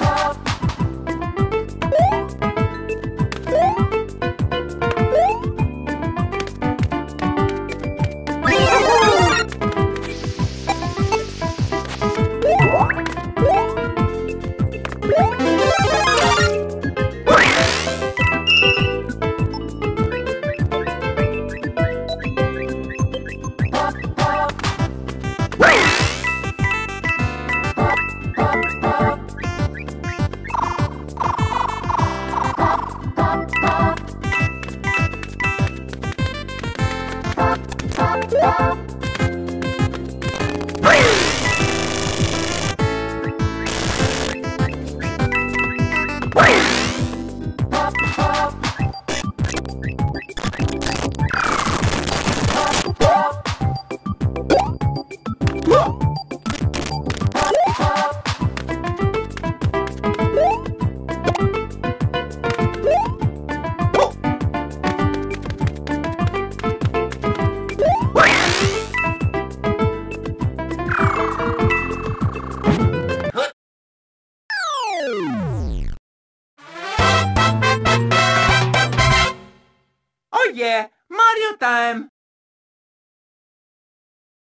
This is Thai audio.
club. Bop, bop, bop. yeah, Mario time!